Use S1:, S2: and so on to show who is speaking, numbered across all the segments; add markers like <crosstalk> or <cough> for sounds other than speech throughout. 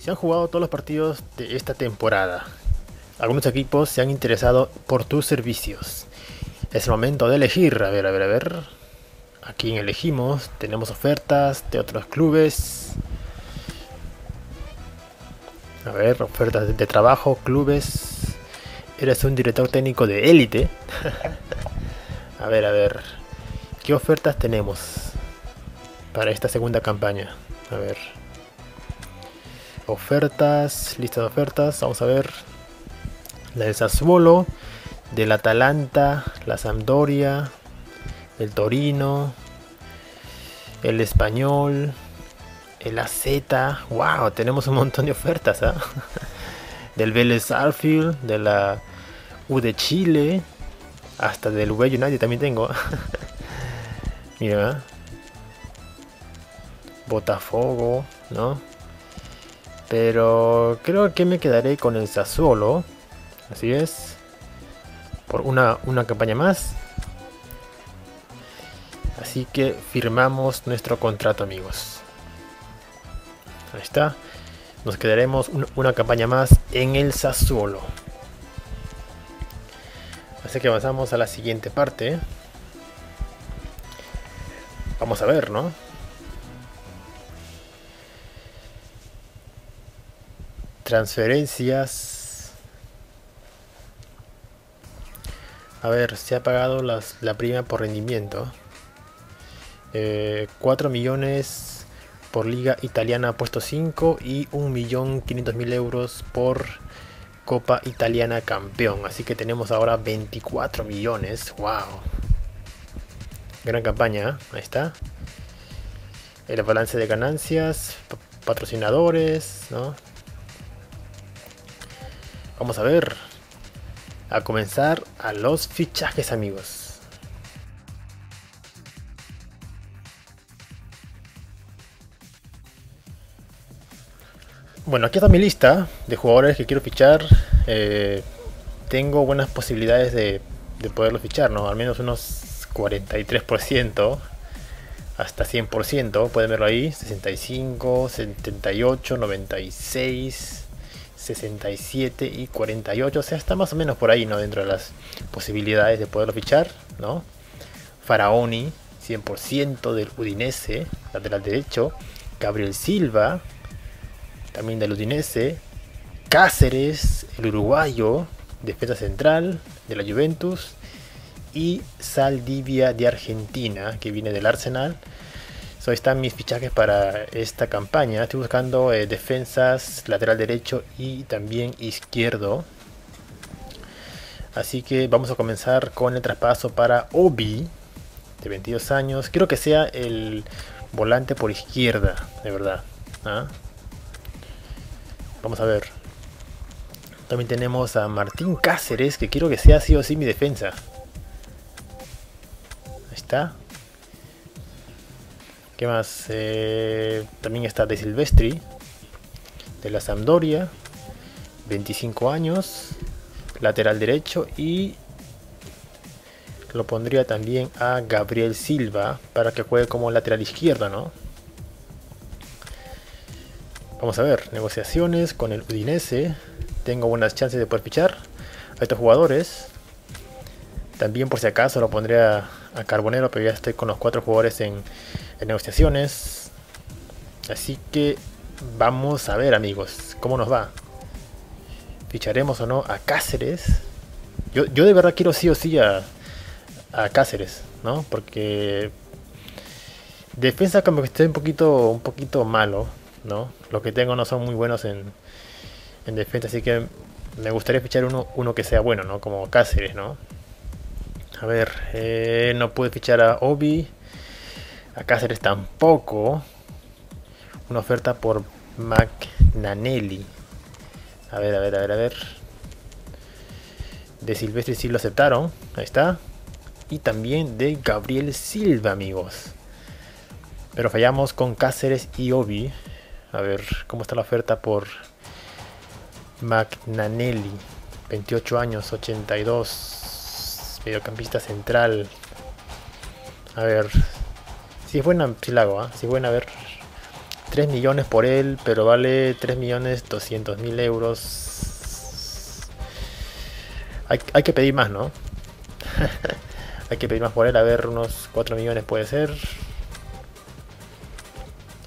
S1: Se han jugado todos los partidos de esta temporada. Algunos equipos se han interesado por tus servicios. Es el momento de elegir. A ver, a ver, a ver. Aquí en elegimos. Tenemos ofertas de otros clubes. A ver, ofertas de trabajo, clubes. Eres un director técnico de élite. <laughs> a ver, a ver. ¿Qué ofertas tenemos para esta segunda campaña? A ver. Ofertas, lista de ofertas. Vamos a ver. La del Sassuolo, del Atalanta, la Sampdoria, el Torino, el Español, el AZ. ¡Wow! Tenemos un montón de ofertas. ¿ah? <laughs> Del Vélez Arfield, de la U de Chile, hasta del V United también tengo. <laughs> Mira. Botafogo, ¿no? Pero creo que me quedaré con el Sassuolo. Así es. Por una, una campaña más. Así que firmamos nuestro contrato, amigos. Ahí está. Nos quedaremos una campaña más en el Sassuolo. Así que avanzamos a la siguiente parte. Vamos a ver, ¿no? Transferencias. A ver, se ha pagado la prima por rendimiento. 4 eh, millones por liga italiana puesto 5 y 1.500.000 euros por Copa Italiana campeón. Así que tenemos ahora 24 millones. ¡Wow! Gran campaña, ¿eh? ahí está. El balance de ganancias, patrocinadores, ¿no? Vamos a ver. A comenzar a los fichajes, amigos. Bueno, aquí está mi lista de jugadores que quiero fichar. Eh, tengo buenas posibilidades de, de poderlo fichar, ¿no? Al menos unos 43% hasta 100%, pueden verlo ahí, 65, 78, 96, 67 y 48, o sea, está más o menos por ahí, ¿no? Dentro de las posibilidades de poderlo fichar, ¿no? Faraoni, 100% del Udinese, lateral derecho, Gabriel Silva, también del Udinese, Cáceres, el uruguayo, defensa central de la Juventus, y Saldivia de Argentina, que viene del Arsenal. So, están mis fichajes para esta campaña. Estoy buscando eh, defensas, lateral derecho y también izquierdo. Así que vamos a comenzar con el traspaso para Obi, de 22 años. Quiero que sea el volante por izquierda, de verdad. ¿ah? Vamos a ver. También tenemos a Martín Cáceres, que quiero que sea así o sí mi defensa. ¿Qué más? Eh, también está De Silvestri, de la Sampdoria, 25 años, lateral derecho y lo pondría también a Gabriel Silva para que juegue como lateral izquierdo, ¿no? Vamos a ver, negociaciones con el Udinese. Tengo buenas chances de poder fichar a estos jugadores. También por si acaso lo pondría a Carbonero, pero ya estoy con los cuatro jugadores en, negociaciones. Así que vamos a ver, amigos, cómo nos va. Ficharemos o no a Cáceres. Yo, de verdad quiero sí o sí a, a Cáceres, ¿no? Porque defensa como que estoy un poquito, un poquito malo, ¿no? Los que tengo no son muy buenos en, en defensa, así que me gustaría fichar uno, uno que sea bueno, ¿no? Como Cáceres, ¿no? A ver, eh, no pude fichar a Obi. A Cáceres tampoco. Una oferta por McNanelli. A ver, a ver, a ver, a ver. De Silvestre sí lo aceptaron. Ahí está. Y también de Gabriel Silva, amigos. Pero fallamos con Cáceres y Obi. A ver, ¿cómo está la oferta por McNanelli? 28 años, 82 mediocampista central. A ver. Si es buena, si la hago, ¿ah? Si es buena, a ver. 3 millones por él, pero vale 3 millones 200 mil euros. Hay, hay que pedir más, ¿no? <laughs> hay que pedir más por él, a ver, unos 4 millones puede ser.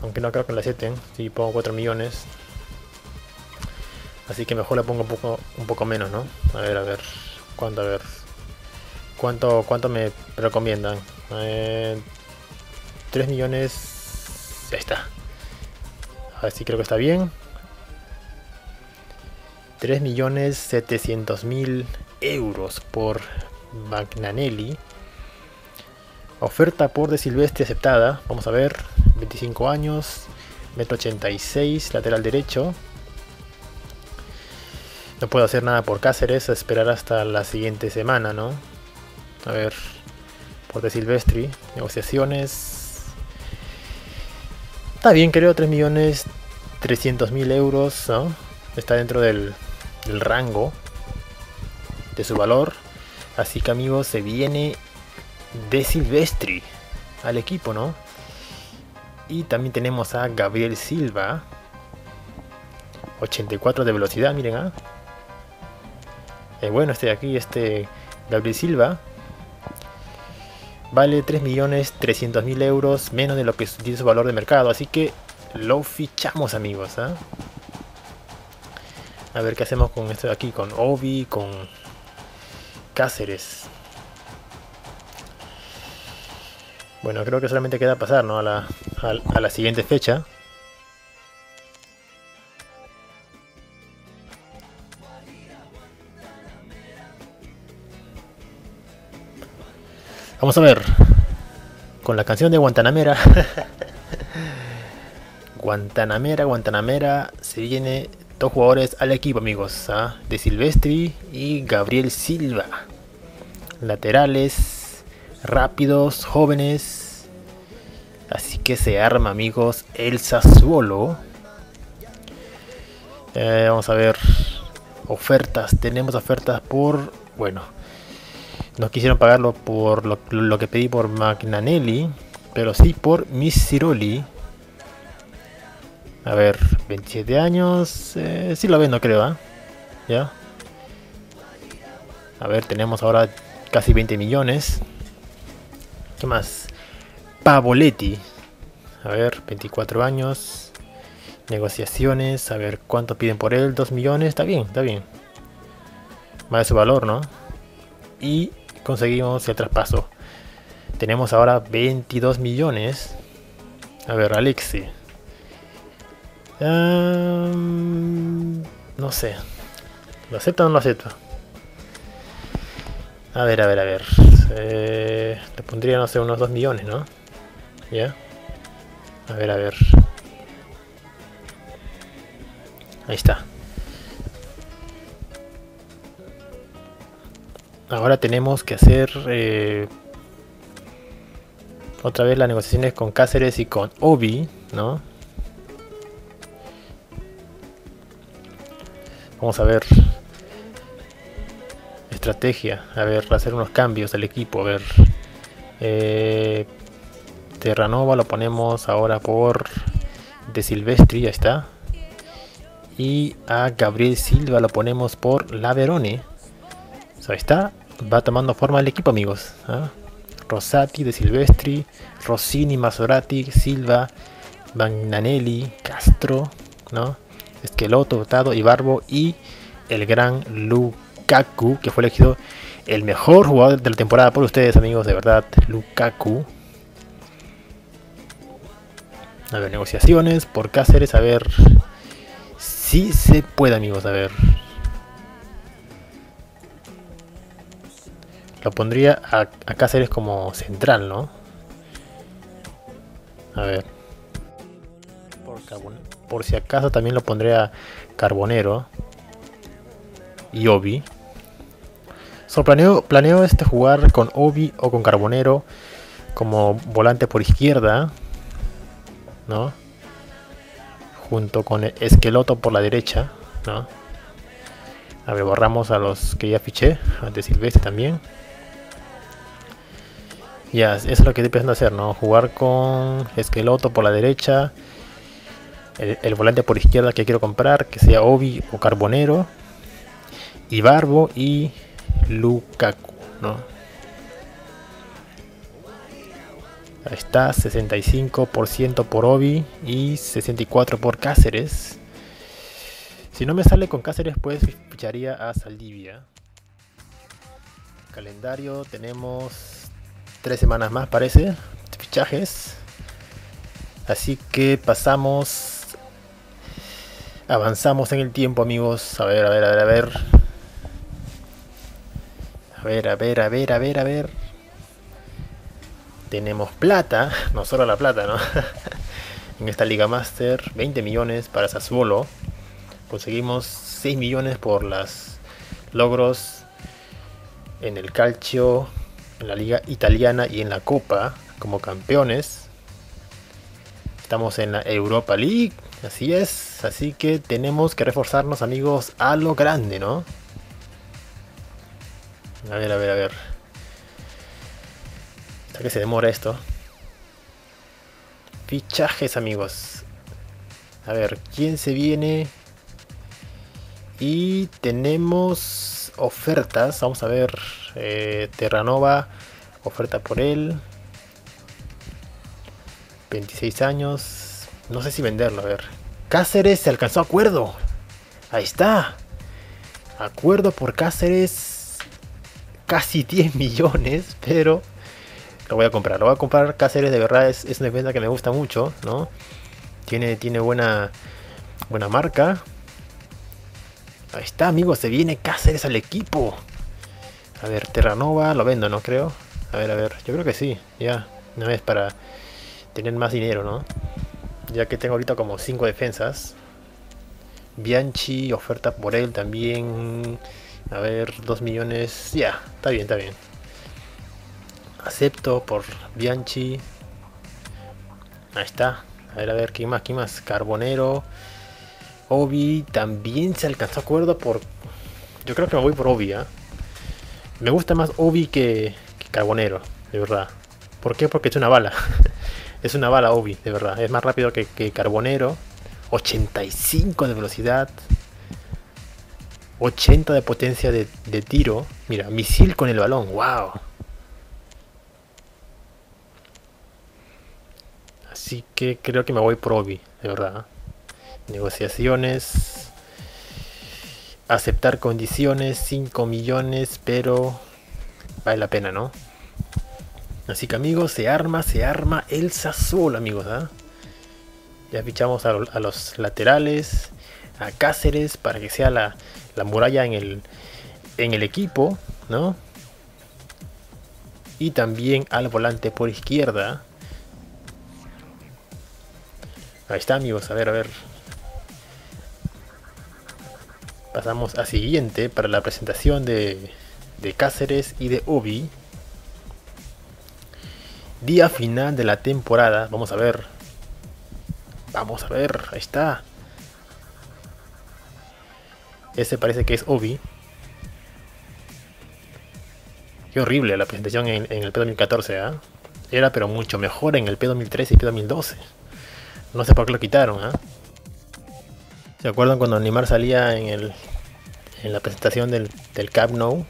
S1: Aunque no creo que la acepten, si pongo 4 millones. Así que mejor le pongo un poco, un poco menos, ¿no? A ver, a ver. ¿Cuánto? A ver. ¿Cuánto, cuánto me recomiendan? Eh, 3 millones... Ya está. A ver si creo que está bien. 3 millones 700 mil euros por Magnanelli. Oferta por De Silvestre aceptada. Vamos a ver. 25 años. Metro 86. Lateral derecho. No puedo hacer nada por Cáceres. A esperar hasta la siguiente semana, ¿no? A ver. Por De Silvestri. Negociaciones. Está bien, creo. 3 millones 300 mil euros. ¿no? Está dentro del, rango de su valor. Así que amigos, se viene de Silvestri al equipo, ¿no? Y también tenemos a Gabriel Silva. 84 de velocidad, miren, ¿ah? Eh, bueno, este de aquí, este Gabriel Silva. Vale 3.300.000 euros, menos de lo que tiene su valor de mercado. Así que lo fichamos, amigos, ¿ah? A ver qué hacemos con esto de aquí, con Obi, con Cáceres. Bueno, creo que solamente queda pasar ¿no? a, la, a, la siguiente fecha. Vamos a ver. Con la canción de Guantanamera. <laughs> Guantanamera, Guantanamera. Se viene dos jugadores al equipo, amigos. ¿ah? De Silvestri y Gabriel Silva. Laterales, rápidos, jóvenes. Así que se arma, amigos, el Sassuolo. Eh, vamos a ver. Ofertas. Tenemos ofertas por... Bueno. No quisieron pagarlo por lo, que pedí por Magnanelli. Pero sí por Misiroli. A ver, 27 años. Eh, sí lo vendo, creo, ¿eh? ¿Ya? A ver, tenemos ahora casi 20 millones. ¿Qué más? Pavoletti. A ver, 24 años. Negociaciones. A ver cuánto piden por él. 2 millones. Está bien, está bien. Más de su valor, ¿no? Y conseguimos el traspaso. Tenemos ahora 22 millones. A ver, Alexi. no sé. ¿Lo acepta o no lo acepta? A ver, a ver, a ver. Eh, le pondría, no sé, unos 2 millones, ¿no? ¿Ya? A ver, a ver. Ahí está. Ahora tenemos que hacer eh, otra vez las negociaciones con Cáceres y con Obi, ¿no? Vamos a ver estrategia. A ver, hacer unos cambios al equipo. A ver. Eh, Terranova lo ponemos ahora por De Silvestri, ya está. Y a Gabriel Silva lo ponemos por La Verone. Ahí está. Va tomando forma el equipo, amigos. ¿ah? Rosati, De Silvestri, Rossini, Masorati, Silva, Magnanelli, Castro, ¿no? Esqueloto, Dotado, Barbo y el gran Lukaku, que fue elegido el mejor jugador de la temporada por ustedes, amigos, de verdad, Lukaku. A ver, negociaciones por Cáceres, a ver si se puede, amigos, a ver. Lo pondría a, Cáceres como central, ¿no? A ver. Por, por si acaso también lo pondría Carbonero y Obi. So, planeo, este jugar con Obi o con Carbonero como volante por izquierda, ¿no? Junto con Esqueloto por la derecha, ¿no? A ver, borramos a los que ya fiché, de Silvestre también. Ya, eso es lo que estoy pensando hacer, ¿no? Jugar con Esqueloto por la derecha el, volante por izquierda que quiero comprar, que sea Obi o Carbonero, y Barbo y Lukaku, ¿no? Ahí está, 65% por Obi y 64% por Cáceres. Si no me sale con Cáceres, pues ficharía a Saldivia. Calendario, tenemos tres semanas más, parece, fichajes. Así que pasamos Avanzamos en el tiempo, amigos. A ver, a ver, a ver, a ver. A ver, a ver, a ver, a ver, a ver. Tenemos plata, <laughs> no solo la plata, ¿no? <laughs> en esta Liga Master, 20 millones para Sassuolo. Conseguimos 6 millones por los logros en el calcio, en la Liga Italiana y en la Copa como campeones. Estamos en la Europa League Así es, así que tenemos que reforzarnos amigos a lo grande, ¿no? A ver, a ver, a ver. Hasta que se demora esto. Fichajes amigos. A ver, ¿quién se viene? Y tenemos ofertas. Vamos a ver. Eh, Terranova. Oferta por él. 26 años. No sé si venderlo, a ver. Cáceres se alcanzó acuerdo. Ahí está. Acuerdo por Cáceres. Casi 10 <laughs> millones, pero lo voy a comprar. Lo voy a comprar. Cáceres de verdad es, una defensa que me gusta mucho, ¿no? Tiene, tiene buena, buena marca. Ahí está, amigos. Se viene Cáceres al equipo. A ver, Terranova lo vendo, ¿no? Creo. A ver, a ver. Yo creo que sí. Ya. Una vez para tener más dinero, ¿no? ya que tengo ahorita como 5 defensas. Bianchi, oferta por él también. A ver, 2 millones. Ya, está bien, está bien. Acepto por Bianchi. Ahí está. A ver, a ver, ¿qué más? ¿Qué más? Carbonero. Obi también se alcanzó acuerdo por. Yo creo que me voy por Obi. ¿eh? Me gusta más Obi que, Carbonero, de verdad. ¿Por qué? Porque es una bala. <laughs> Es una bala Obi, de verdad. Es más rápido que, Carbonero. 85 de velocidad. 80 de potencia de, tiro. Mira, misil con el balón. ¡Wow! Así que creo que me voy por Obi, de verdad. Negociaciones. Aceptar condiciones. 5 millones, pero vale la pena, ¿no? Así que amigos, se arma, se arma el Sassuolo, amigos. ¿ah? Ya fichamos a, los laterales, a Cáceres para que sea la, muralla en el, en el equipo, ¿no? Y también al volante por izquierda. Ahí está, amigos. A ver, a ver. Pasamos a siguiente para la presentación de, Cáceres y de Obi. Día final de la temporada. Vamos a ver. Vamos a ver. Ahí está. Ese parece que es Obi. Qué horrible la presentación en, el P2014, ¿ah? Era pero mucho mejor en el P2013 y P2012. No sé por qué lo quitaron, ¿ah? ¿Se acuerdan cuando Neymar salía en el en la presentación del, del Nou?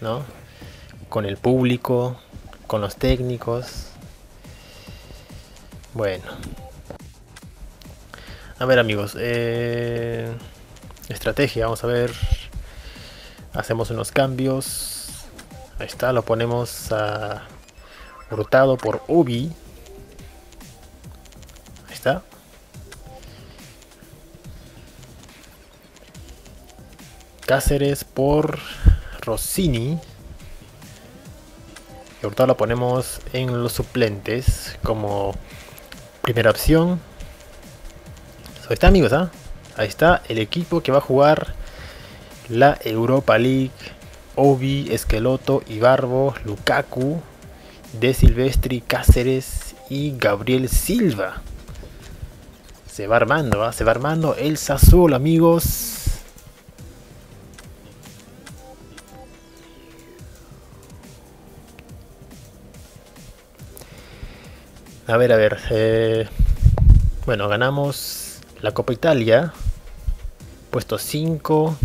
S1: ¿No? Con el público, con los técnicos, bueno. A ver amigos, eh, estrategia, vamos a ver. Hacemos unos cambios. Ahí está, lo ponemos a Hurtado por Ubi. Ahí está. Cáceres por Rossini. Y Hurtado lo ponemos en los suplentes como Primera opción. Ahí está amigos, ¿ah? Ahí está el equipo que va a jugar la Europa League. Obi, Esqueloto, Ibarbo, Lukaku, De Silvestri, Cáceres y Gabriel Silva. Se va armando, ¿ah? se va armando el Sassuolo, amigos. A ver, a ver. Eh, bueno, ganamos La Copa Italia, puesto 5.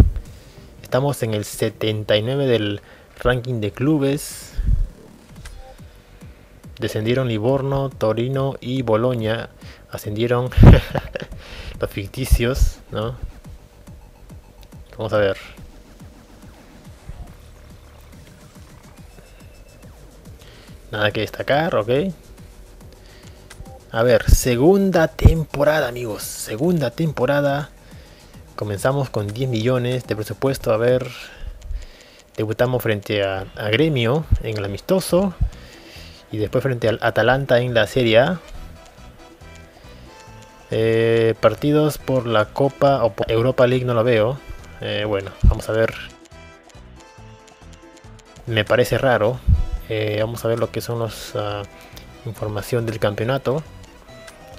S1: Estamos en el 79 del ranking de clubes. Descendieron Livorno, Torino y Boloña. Ascendieron <laughs> los ficticios, ¿no? Vamos a ver. Nada que destacar, ok. A ver, segunda temporada, amigos. Segunda temporada. Comenzamos con 10 millones de presupuesto. A ver, debutamos frente a, Gremio en el amistoso. Y después frente al Atalanta en la Serie A. Eh, partidos por la Copa o por Europa League no lo veo. Eh, bueno, vamos a ver. Me parece raro. Eh, vamos a ver lo que son los uh, información del campeonato.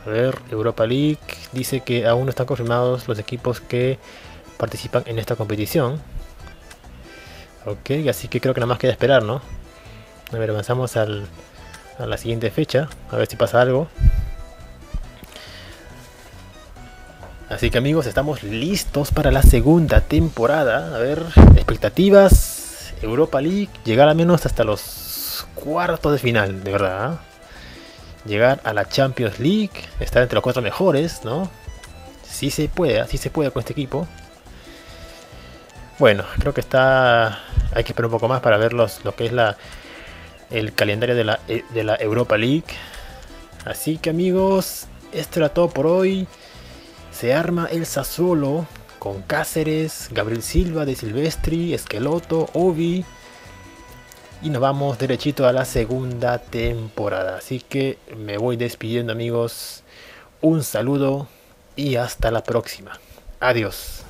S1: A ver, Europa League dice que aún no están confirmados los equipos que participan en esta competición. Ok, así que creo que nada más queda esperar, ¿no? A ver, avanzamos al, a la siguiente fecha, a ver si pasa algo. Así que amigos, estamos listos para la segunda temporada. A ver, expectativas, Europa League, llegar al menos hasta los cuartos de final, de verdad. ¿ah? Llegar a la Champions League, estar entre los cuatro mejores, ¿no? Sí se puede, así se puede con este equipo. Bueno, creo que está. Hay que esperar un poco más para ver lo que es la, el calendario de la, eh, de la Europa League. Así que amigos, esto era todo por hoy. Se arma el Sassuolo con Cáceres, Gabriel Silva de Silvestri, Esqueloto, Ovi y nos vamos derechito a la segunda temporada. Así que me voy despidiendo amigos. Un saludo y hasta la próxima. Adiós.